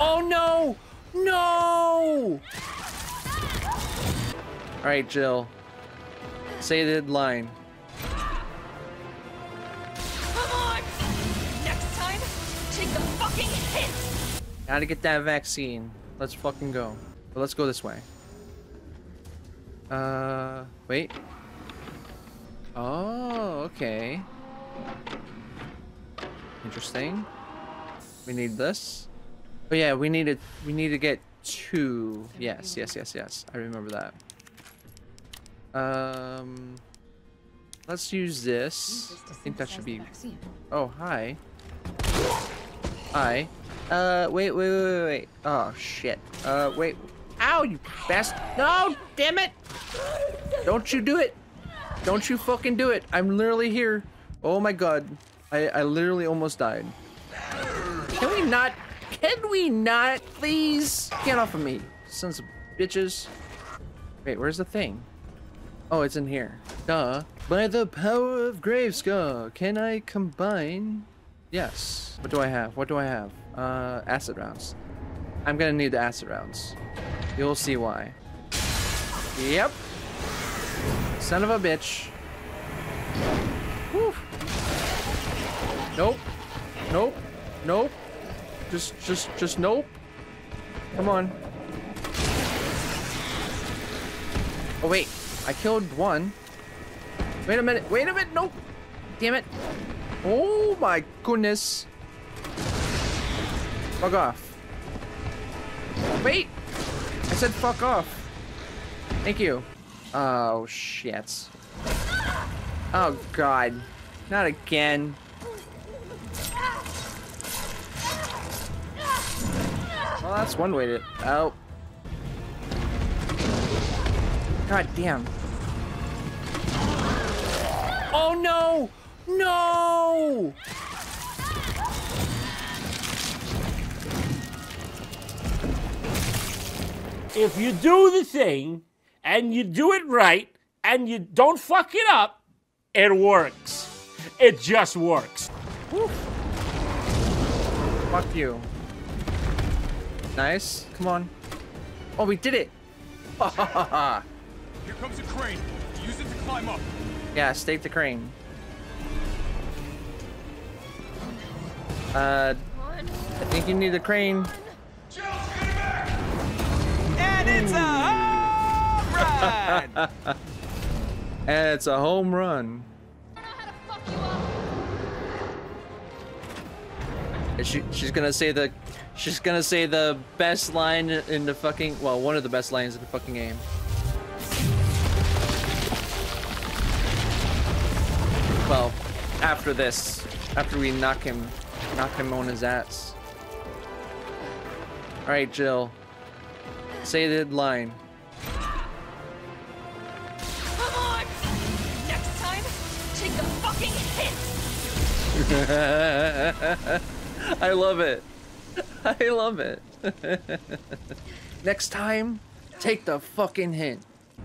Oh no! No! All right, Jill. Say the line. Come on! Next time, take the fucking hit! Gotta get that vaccine. Let's fucking go. But let's go this way. Uh, wait. Oh, okay. Interesting. We need this. Oh yeah, we needed we need to get two. Yes, yes, yes, yes. I remember that. Um, let's use this. I think that should be. Oh, hi. Hi. Uh, wait, wait, wait, wait, wait. Oh shit. Uh, wait. Ow, you best. No, damn it! Don't you do it! Don't you fucking do it! I'm literally here. Oh my god. I, I literally almost died. Can we not? Can we not, please? Get off of me, sons of bitches. Wait, where's the thing? Oh, it's in here. Duh. By the power of Grayskull, can I combine? Yes. What do I have? What do I have? Uh, acid rounds. I'm gonna need the acid rounds. You'll see why. Yep. Son of a bitch. Whew. Nope. Nope. Nope. Just, just, just nope. Come on. Oh, wait. I killed one. Wait a minute. Wait a minute. Nope. Damn it. Oh my goodness. Fuck off. Wait. I said fuck off. Thank you. Oh, shit. Oh, God. Not again. Well, that's one way to... Oh. God damn. Oh, no! No! If you do the thing and you do it right and you don't fuck it up, it works. It just works. Fuck you. Nice. Come on. Oh, we did it! Ha ha ha ha! Here comes a crane. Use it to climb up. Yeah, stake the crane. Uh, I think you need the crane. And it's a home run! And it's a home run. Is she, she's gonna say the, she's gonna say the best line in the fucking, well, one of the best lines in the fucking game. Well, after this, after we knock him, knock him on his ass. All right, Jill. Say the line. Come on! Next time, take the fucking hit! I love it. I love it. Next time, take the fucking hint.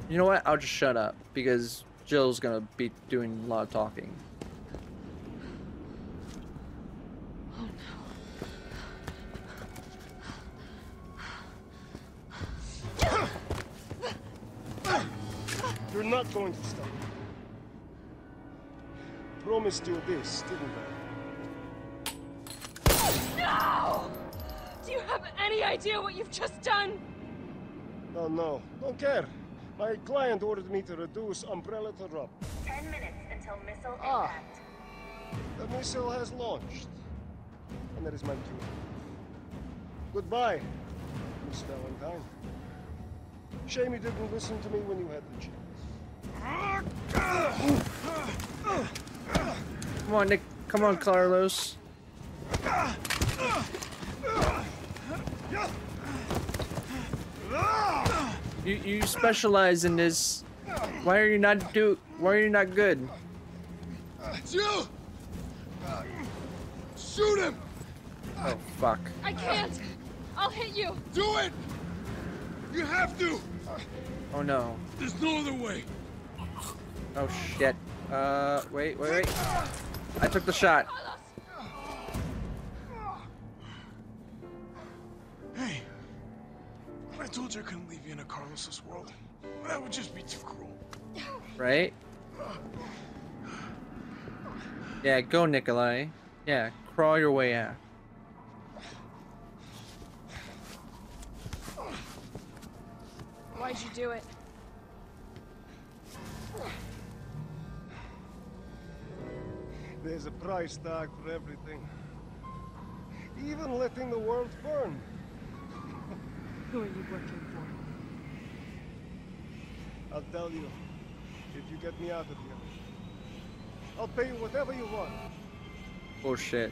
You know what? I'll just shut up because Jill's gonna be doing a lot of talking. You're not going to stop. Promised you this, didn't I? Idea what you've just done? Oh no, don't care. My client ordered me to reduce Umbrella to rub. Ten minutes until missile Ah. impact. The missile has launched. And that is my cue. Goodbye, Miss Valentine. Shame you didn't listen to me when you had the chance. Come on, Nick. Come on, Carlos. You you specialize in this. Why are you not do? Why are you not good? Jill! Shoot him! Oh fuck. I can't! I'll hit you! Do it! You have to! Oh no. There's no other way. Oh shit. Uh, wait, wait, wait. I took the shot. Told you I couldn't leave you in a Carlos's world. That would just be too cruel. Right? Yeah, go Nikolai. Yeah, crawl your way out. Why'd you do it? There's a price tag for everything. Even letting the world burn. Who are you working for? I'll tell you, if you get me out of here. I'll pay you whatever you want. Oh shit.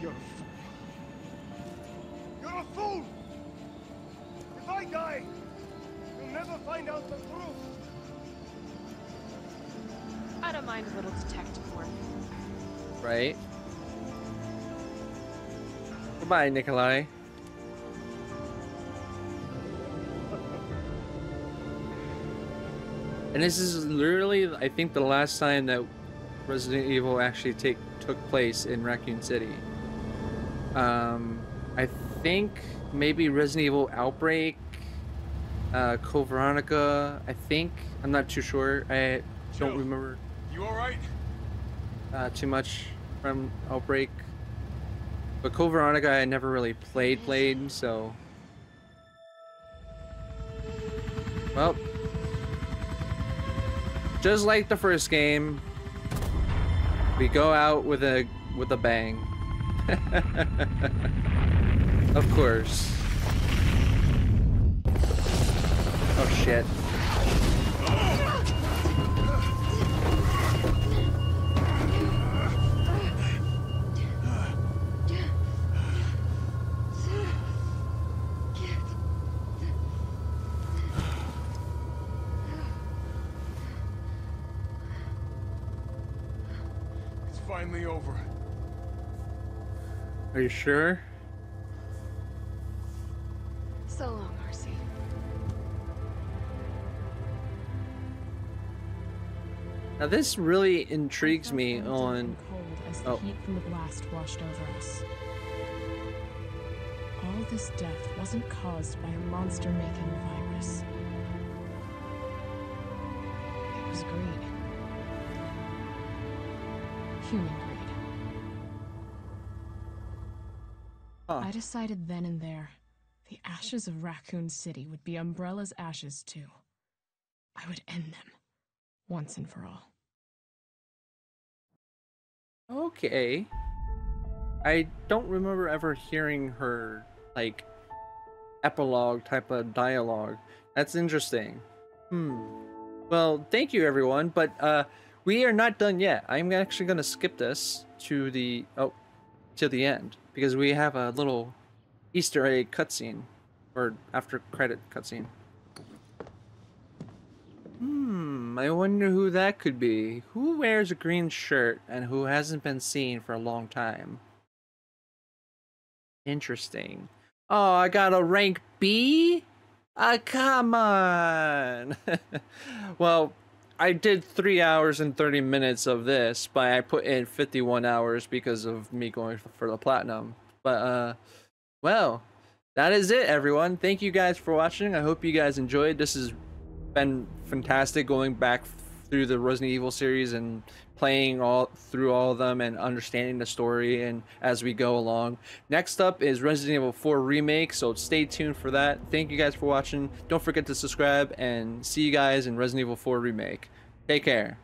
You're a fool. You're a fool! If I die, you'll never find out the truth. I don't mind a little detective work. Right? Goodbye, Nikolai. And this is literally, I think, the last time that Resident Evil actually take took place in Raccoon City. Um, I think maybe Resident Evil Outbreak, uh, Code Veronica. I think I'm not too sure. I don't remember You alright? uh, too much from Outbreak. But Code Veronica I never really played played, so Well just like the first game, we go out with a with a bang. of course. Oh shit. Finally over. Are you sure? So long, Marcy. Now this really intrigues me on and cold as the oh. heat from the blast washed over us. All this death wasn't caused by a monster-making virus. It was greed. Human greed. Huh. I decided then and there, the ashes of Raccoon City would be Umbrella's ashes too. I would end them, once and for all. Okay. I don't remember ever hearing her like epilogue type of dialogue. That's interesting. Hmm. Well, thank you everyone, but uh we are not done yet. I'm actually going to skip this to the oh to the end because we have a little Easter egg cutscene or after credit cutscene. Hmm, I wonder who that could be. Who wears a green shirt and who hasn't been seen for a long time? Interesting. Oh, I got a rank B? Ah, come on. well, I did 3 hours and 30 minutes of this, but I put in 51 hours because of me going for the platinum. But, uh, well, that is it, everyone. Thank you guys for watching. I hope you guys enjoyed. This has been fantastic going back through the Resident Evil series and playing all through all of them and understanding the story and as we go along. Next up is Resident Evil 4 remake, so stay tuned for that. Thank you guys for watching. Don't forget to subscribe and see you guys in Resident Evil 4 remake. Take care.